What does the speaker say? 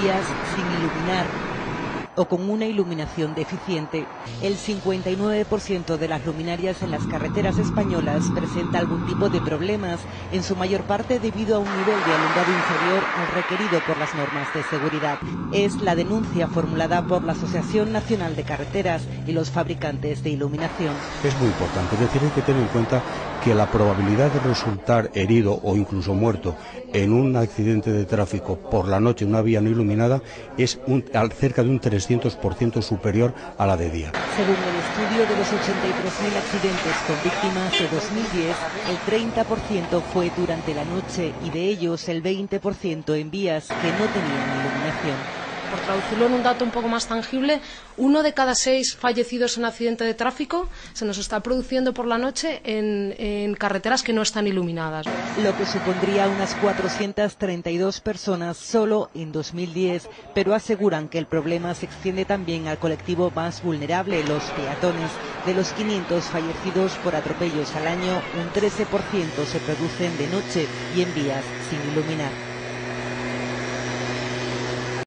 vías sin iluminar o con una iluminación deficiente. El 59% de las luminarias en las carreteras españolas presenta algún tipo de problemas, en su mayor parte debido a un nivel de alumbrado inferior al requerido por las normas de seguridad. Es la denuncia formulada por la Asociación Nacional de Carreteras y los fabricantes de iluminación. Es muy importante, es decir, hay que tener en cuenta que la probabilidad de resultar herido o incluso muerto en un accidente de tráfico por la noche en una vía no iluminada es un, cerca de un 300% superior a la de día. Según el estudio de los 83.000 accidentes con víctimas de 2010, el 30% fue durante la noche y de ellos el 20% en vías que no tenían iluminación por traducirlo en un dato un poco más tangible, uno de cada seis fallecidos en accidente de tráfico se nos está produciendo por la noche en, carreteras que no están iluminadas. Lo que supondría unas 432 personas solo en 2010, pero aseguran que el problema se extiende también al colectivo más vulnerable, los peatones. De los 500 fallecidos por atropellos al año, un 13% se producen de noche y en vías sin iluminar.